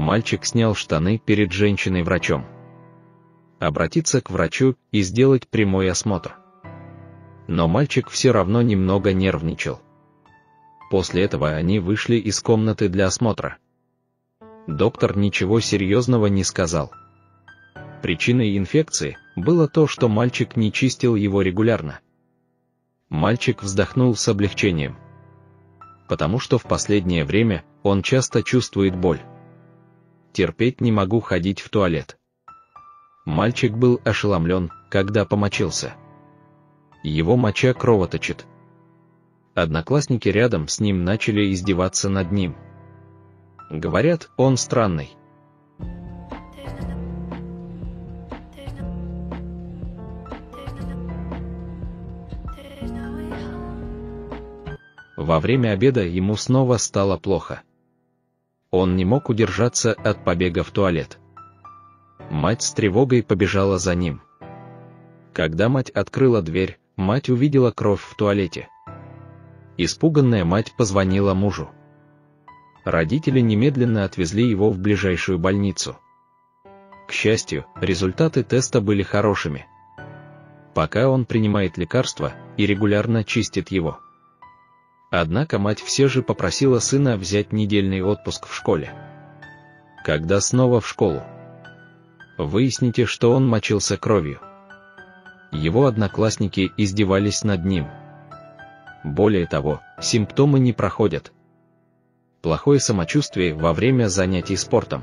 Мальчик снял штаны перед женщиной-врачом. Обратиться к врачу и сделать прямой осмотр. Но мальчик все равно немного нервничал. После этого они вышли из комнаты для осмотра. Доктор ничего серьезного не сказал. Причиной инфекции было то, что мальчик не чистил его регулярно. Мальчик вздохнул с облегчением. Потому что в последнее время он часто чувствует боль. Терпеть не могу ходить в туалет. Мальчик был ошеломлен, когда помочился. Его моча кровоточит. Одноклассники рядом с ним начали издеваться над ним. Говорят, он странный. Во время обеда ему снова стало плохо. Он не мог удержаться от побега в туалет. Мать с тревогой побежала за ним. Когда мать открыла дверь, мать увидела кровь в туалете. Испуганная мать позвонила мужу. Родители немедленно отвезли его в ближайшую больницу. К счастью, результаты теста были хорошими. Пока он принимает лекарства и регулярно чистит его. Однако мать все же попросила сына взять недельный отпуск в школе. Когда снова в школу? Выясните, что он мочился кровью. Его одноклассники издевались над ним. Более того, симптомы не проходят. Плохое самочувствие во время занятий спортом.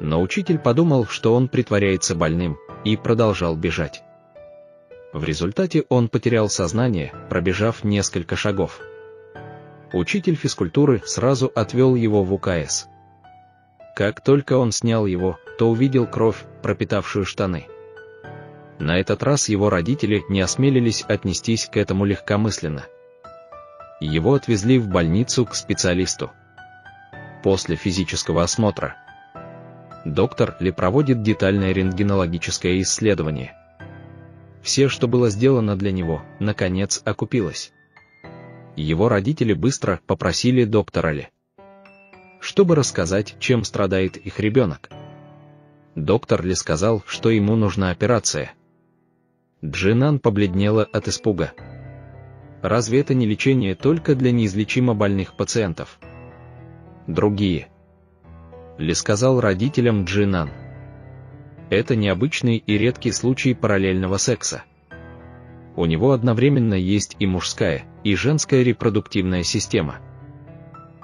Но учитель подумал, что он притворяется больным, и продолжал бежать. В результате он потерял сознание, пробежав несколько шагов. Учитель физкультуры сразу отвел его в УКС. Как только он снял его, то увидел кровь, пропитавшую штаны. На этот раз его родители не осмелились отнестись к этому легкомысленно. Его отвезли в больницу к специалисту. После физического осмотра доктор Ли проводит детальное рентгенологическое исследование все, что было сделано для него, наконец окупилось. Его родители быстро попросили доктора Ли, чтобы рассказать, чем страдает их ребенок. Доктор Ли сказал, что ему нужна операция. Джинан побледнела от испуга. Разве это не лечение только для неизлечимо больных пациентов? Другие. Ли сказал родителям Джинан это необычный и редкий случай параллельного секса. У него одновременно есть и мужская, и женская репродуктивная система.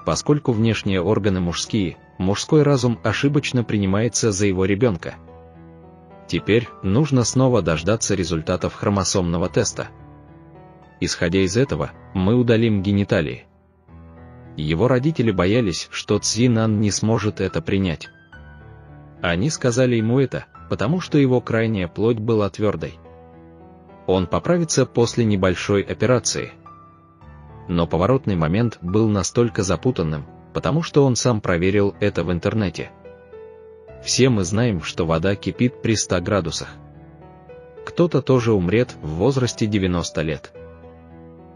Поскольку внешние органы мужские, мужской разум ошибочно принимается за его ребенка. Теперь нужно снова дождаться результатов хромосомного теста. Исходя из этого, мы удалим гениталии. Его родители боялись, что Цзинан не сможет это принять. Они сказали ему это, потому что его крайняя плоть была твердой. Он поправится после небольшой операции. Но поворотный момент был настолько запутанным, потому что он сам проверил это в интернете. Все мы знаем, что вода кипит при 100 градусах. Кто-то тоже умрет в возрасте 90 лет.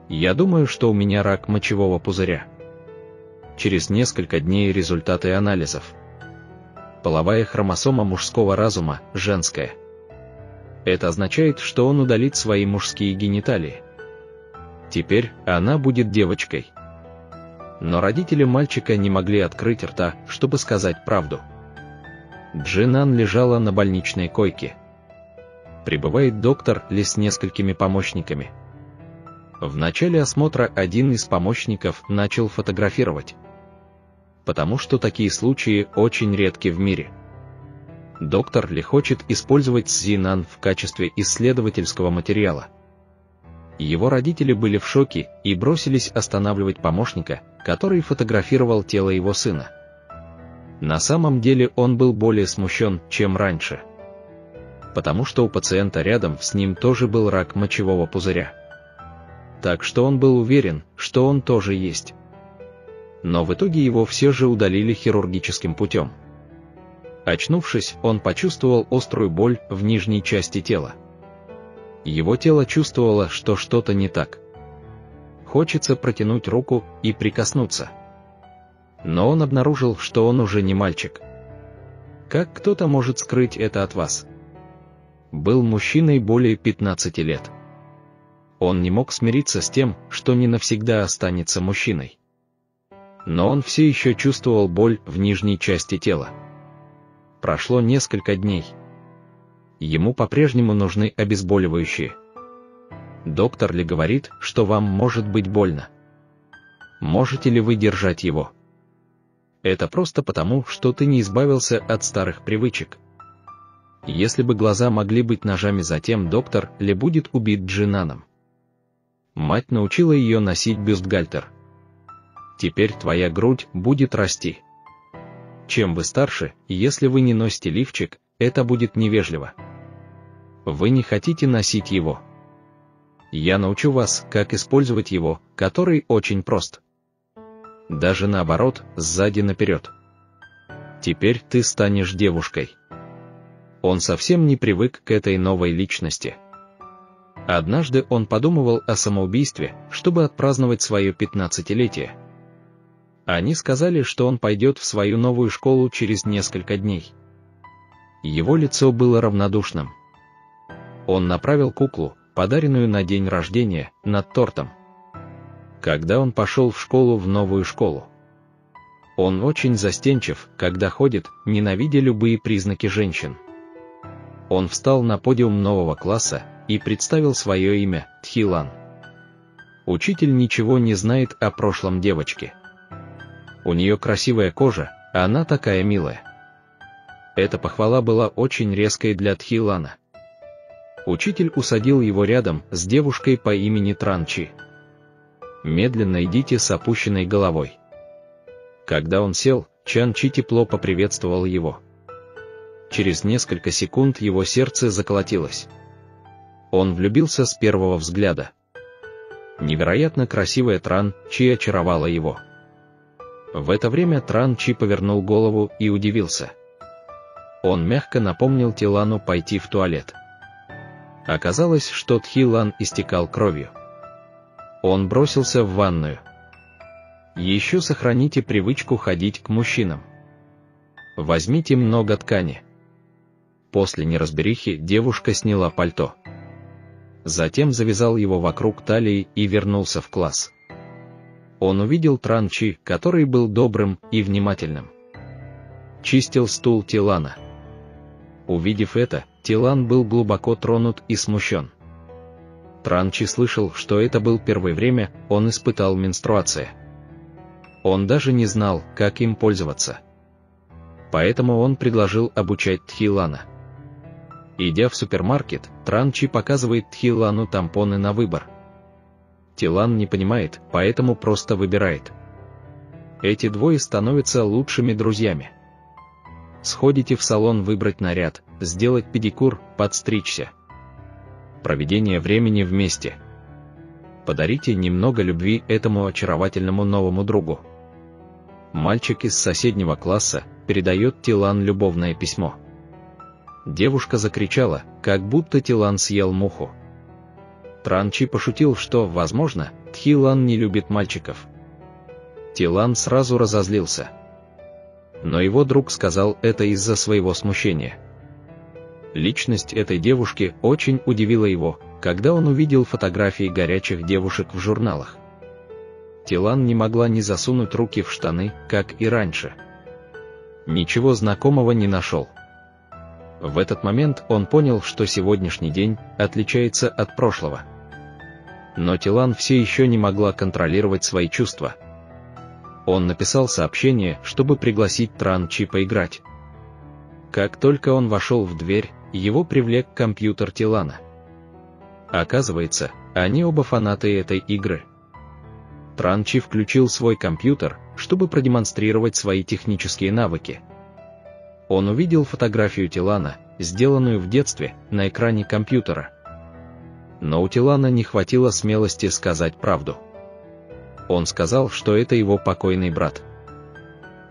Я думаю, что у меня рак мочевого пузыря. Через несколько дней результаты анализов половая хромосома мужского разума, женская. Это означает, что он удалит свои мужские гениталии. Теперь она будет девочкой. Но родители мальчика не могли открыть рта, чтобы сказать правду. Джинан лежала на больничной койке. Прибывает доктор Ли с несколькими помощниками. В начале осмотра один из помощников начал фотографировать потому что такие случаи очень редки в мире. Доктор Ли хочет использовать Зинан в качестве исследовательского материала. Его родители были в шоке и бросились останавливать помощника, который фотографировал тело его сына. На самом деле он был более смущен, чем раньше. Потому что у пациента рядом с ним тоже был рак мочевого пузыря. Так что он был уверен, что он тоже есть но в итоге его все же удалили хирургическим путем. Очнувшись, он почувствовал острую боль в нижней части тела. Его тело чувствовало, что что-то не так. Хочется протянуть руку и прикоснуться. Но он обнаружил, что он уже не мальчик. Как кто-то может скрыть это от вас? Был мужчиной более 15 лет. Он не мог смириться с тем, что не навсегда останется мужчиной. Но он все еще чувствовал боль в нижней части тела. Прошло несколько дней. Ему по-прежнему нужны обезболивающие. Доктор ли говорит, что вам может быть больно? Можете ли вы держать его? Это просто потому, что ты не избавился от старых привычек. Если бы глаза могли быть ножами, затем доктор ли будет убит джинаном. Мать научила ее носить бюстгальтер. Теперь твоя грудь будет расти. Чем вы старше, если вы не носите лифчик, это будет невежливо. Вы не хотите носить его. Я научу вас, как использовать его, который очень прост даже наоборот, сзади наперед. Теперь ты станешь девушкой. Он совсем не привык к этой новой личности. Однажды он подумывал о самоубийстве, чтобы отпраздновать свое пятнадцатилетие. Они сказали, что он пойдет в свою новую школу через несколько дней. Его лицо было равнодушным. Он направил куклу, подаренную на день рождения, над тортом когда он пошел в школу в новую школу. Он очень застенчив, когда ходит, ненавидя любые признаки женщин. Он встал на подиум нового класса и представил свое имя – Тхилан. Учитель ничего не знает о прошлом девочки. У нее красивая кожа, а она такая милая. Эта похвала была очень резкой для Тхилана. Учитель усадил его рядом с девушкой по имени Транчи медленно идите с опущенной головой. Когда он сел, Чан Чи тепло поприветствовал его. Через несколько секунд его сердце заколотилось. Он влюбился с первого взгляда. Невероятно красивая Тран Чи очаровала его. В это время Тран Чи повернул голову и удивился. Он мягко напомнил Тилану пойти в туалет. Оказалось, что Тхилан истекал кровью. Он бросился в ванную. Еще сохраните привычку ходить к мужчинам. Возьмите много ткани. После неразберихи девушка сняла пальто. Затем завязал его вокруг талии и вернулся в класс. Он увидел Транчи, который был добрым и внимательным. Чистил стул Тилана. Увидев это, Тилан был глубоко тронут и смущен. Транчи слышал, что это был первое время, он испытал менструация. Он даже не знал, как им пользоваться. Поэтому он предложил обучать Тхилана. Идя в супермаркет, Транчи показывает Тхилану тампоны на выбор. Тилан не понимает, поэтому просто выбирает. Эти двое становятся лучшими друзьями. Сходите в салон выбрать наряд, сделать педикюр, подстричься проведение времени вместе. Подарите немного любви этому очаровательному новому другу. Мальчик из соседнего класса передает Тилан любовное письмо. Девушка закричала, как будто Тилан съел муху. Транчи пошутил, что, возможно, Тхилан не любит мальчиков. Тилан сразу разозлился. Но его друг сказал это из-за своего смущения. Личность этой девушки очень удивила его, когда он увидел фотографии горячих девушек в журналах. Тилан не могла не засунуть руки в штаны, как и раньше. Ничего знакомого не нашел. В этот момент он понял, что сегодняшний день отличается от прошлого. Но Тилан все еще не могла контролировать свои чувства. Он написал сообщение, чтобы пригласить Тран Чи поиграть. Как только он вошел в дверь, его привлек компьютер Тилана. Оказывается, они оба фанаты этой игры. Транчи включил свой компьютер, чтобы продемонстрировать свои технические навыки. Он увидел фотографию Тилана, сделанную в детстве, на экране компьютера. Но у Тилана не хватило смелости сказать правду. Он сказал, что это его покойный брат.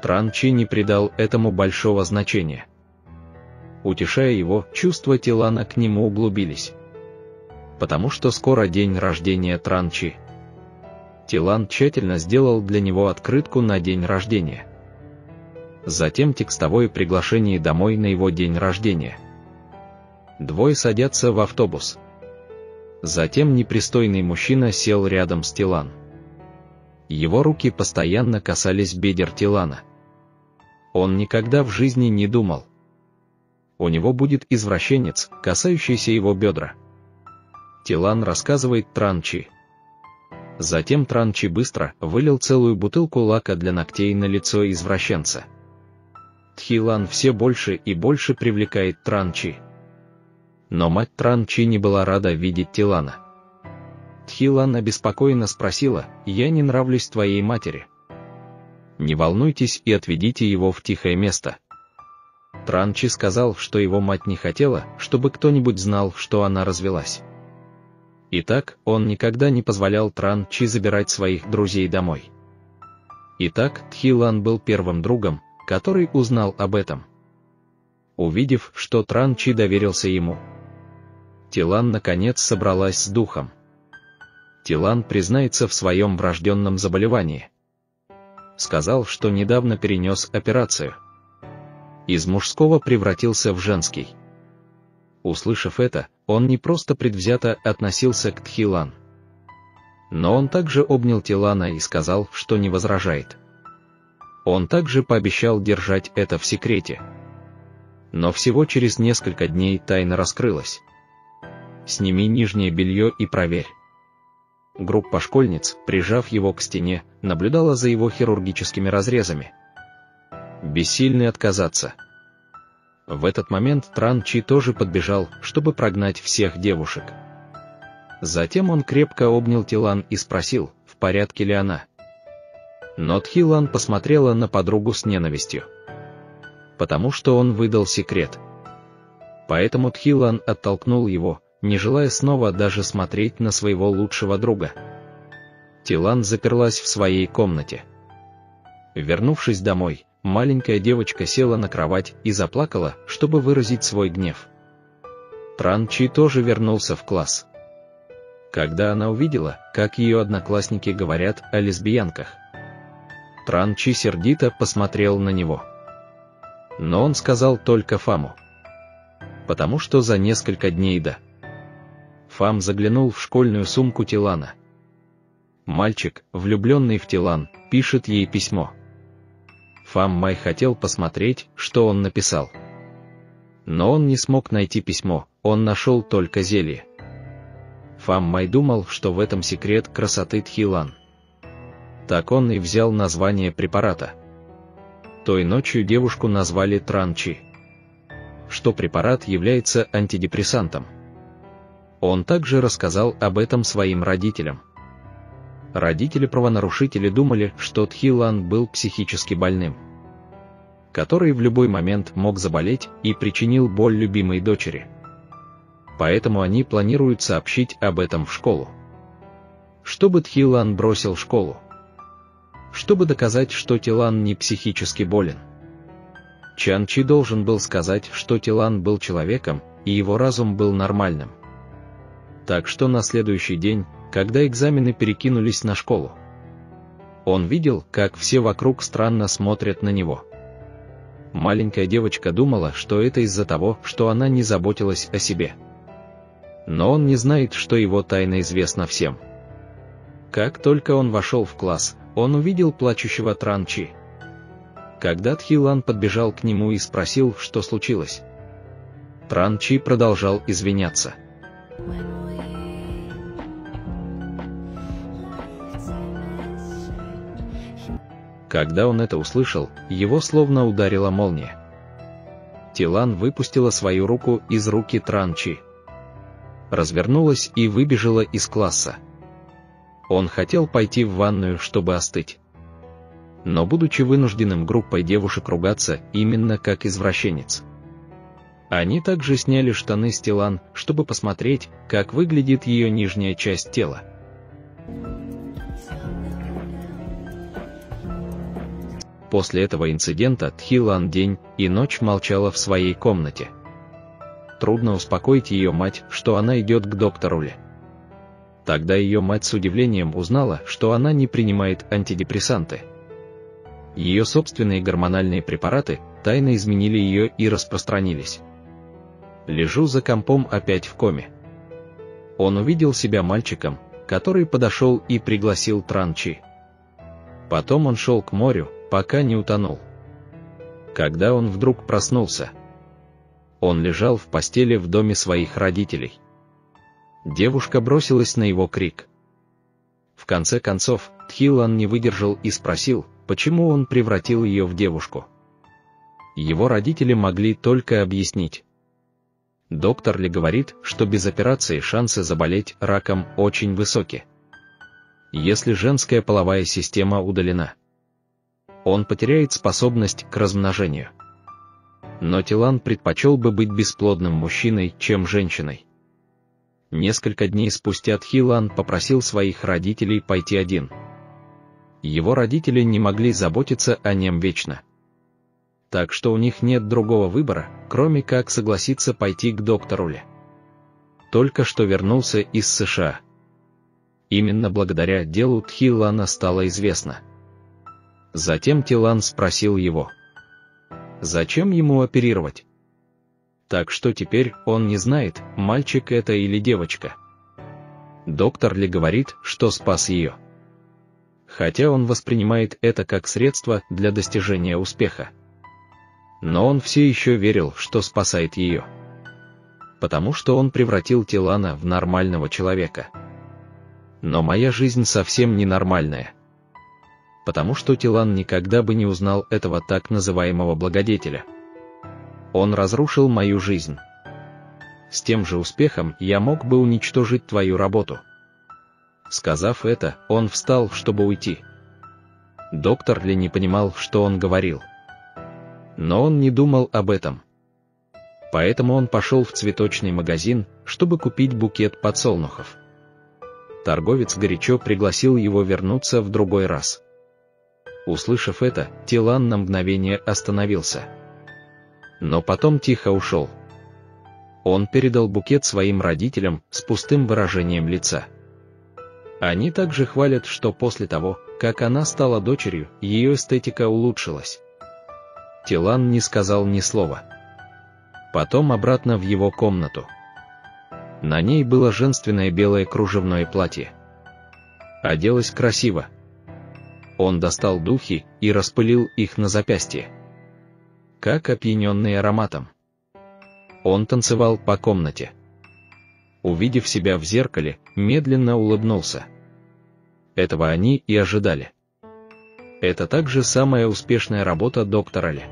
Транчи не придал этому большого значения. Утешая его, чувства Тилана к нему углубились. Потому что скоро день рождения Транчи. Тилан тщательно сделал для него открытку на день рождения. Затем текстовое приглашение домой на его день рождения. Двое садятся в автобус. Затем непристойный мужчина сел рядом с Тилан. Его руки постоянно касались бедер Тилана. Он никогда в жизни не думал. У него будет извращенец, касающийся его бедра. Тилан рассказывает Транчи. Затем Транчи быстро вылил целую бутылку лака для ногтей на лицо извращенца. Тхилан все больше и больше привлекает Транчи. Но мать Транчи не была рада видеть Тилана. Тхилан обеспокоенно спросила, «Я не нравлюсь твоей матери. Не волнуйтесь и отведите его в тихое место». Транчи сказал, что его мать не хотела, чтобы кто-нибудь знал, что она развелась. Итак, он никогда не позволял Тран Чи забирать своих друзей домой. Итак, Тхилан был первым другом, который узнал об этом. Увидев, что Тран Чи доверился ему, Тилан наконец собралась с духом. Тилан признается в своем врожденном заболевании. Сказал, что недавно перенес операцию. Из мужского превратился в женский. Услышав это, он не просто предвзято относился к Тхилан. Но он также обнял Тилана и сказал, что не возражает. Он также пообещал держать это в секрете. Но всего через несколько дней тайна раскрылась. Сними нижнее белье и проверь. Группа школьниц, прижав его к стене, наблюдала за его хирургическими разрезами. Бессильный отказаться. В этот момент Тран Чи тоже подбежал, чтобы прогнать всех девушек. Затем он крепко обнял Тилан и спросил, в порядке ли она. Но Тхилан посмотрела на подругу с ненавистью. Потому что он выдал секрет. Поэтому Тхилан оттолкнул его, не желая снова даже смотреть на своего лучшего друга. Тилан заперлась в своей комнате. Вернувшись домой, маленькая девочка села на кровать и заплакала, чтобы выразить свой гнев. Тран Чи тоже вернулся в класс. Когда она увидела, как ее одноклассники говорят о лесбиянках, Тран Чи сердито посмотрел на него. Но он сказал только Фаму. Потому что за несколько дней до... Фам заглянул в школьную сумку Тилана. Мальчик, влюбленный в Тилан, пишет ей письмо. Фам Май хотел посмотреть, что он написал. Но он не смог найти письмо, он нашел только зелье. Фам Май думал, что в этом секрет красоты Тхилан. Так он и взял название препарата. Той ночью девушку назвали Транчи. Что препарат является антидепрессантом. Он также рассказал об этом своим родителям. Родители правонарушителя думали, что Тхилан был психически больным, который в любой момент мог заболеть и причинил боль любимой дочери. Поэтому они планируют сообщить об этом в школу. Чтобы Тхилан бросил школу. Чтобы доказать, что Тилан не психически болен. Чан Чи должен был сказать, что Тилан был человеком, и его разум был нормальным. Так что на следующий день когда экзамены перекинулись на школу. Он видел, как все вокруг странно смотрят на него. Маленькая девочка думала, что это из-за того, что она не заботилась о себе. Но он не знает, что его тайна известна всем. Как только он вошел в класс, он увидел плачущего Транчи. Когда Тхилан подбежал к нему и спросил, что случилось, Транчи продолжал извиняться. Когда он это услышал, его словно ударила молния. Тилан выпустила свою руку из руки Транчи. Развернулась и выбежала из класса. Он хотел пойти в ванную, чтобы остыть. Но будучи вынужденным группой девушек ругаться именно как извращенец. Они также сняли штаны с Тилан, чтобы посмотреть, как выглядит ее нижняя часть тела. После этого инцидента Тхилан день и ночь молчала в своей комнате. Трудно успокоить ее мать, что она идет к доктору Ли. Тогда ее мать с удивлением узнала, что она не принимает антидепрессанты. Ее собственные гормональные препараты тайно изменили ее и распространились. Лежу за компом опять в коме. Он увидел себя мальчиком, который подошел и пригласил Транчи. Потом он шел к морю, пока не утонул. Когда он вдруг проснулся, он лежал в постели в доме своих родителей. Девушка бросилась на его крик. В конце концов, Тхилан не выдержал и спросил, почему он превратил ее в девушку. Его родители могли только объяснить. Доктор Ли говорит, что без операции шансы заболеть раком очень высоки. Если женская половая система удалена, он потеряет способность к размножению. Но Тилан предпочел бы быть бесплодным мужчиной, чем женщиной. Несколько дней спустя Тхилан попросил своих родителей пойти один. Его родители не могли заботиться о нем вечно так что у них нет другого выбора, кроме как согласиться пойти к доктору Ли. Только что вернулся из США. Именно благодаря делу Тхилана стало известно. Затем Тилан спросил его, зачем ему оперировать? Так что теперь он не знает, мальчик это или девочка. Доктор Ли говорит, что спас ее. Хотя он воспринимает это как средство для достижения успеха но он все еще верил, что спасает ее. Потому что он превратил Тилана в нормального человека. Но моя жизнь совсем не нормальная. Потому что Тилан никогда бы не узнал этого так называемого благодетеля. Он разрушил мою жизнь. С тем же успехом я мог бы уничтожить твою работу. Сказав это, он встал, чтобы уйти. Доктор ли не понимал, что он говорил? Но он не думал об этом. Поэтому он пошел в цветочный магазин, чтобы купить букет подсолнухов. Торговец горячо пригласил его вернуться в другой раз. Услышав это, Тилан на мгновение остановился. Но потом тихо ушел. Он передал букет своим родителям с пустым выражением лица. Они также хвалят, что после того, как она стала дочерью, ее эстетика улучшилась. Тилан не сказал ни слова. Потом обратно в его комнату. На ней было женственное белое кружевное платье. Оделась красиво. Он достал духи и распылил их на запястье. Как опьяненный ароматом. Он танцевал по комнате. Увидев себя в зеркале, медленно улыбнулся. Этого они и ожидали. Это также самая успешная работа доктора Ли.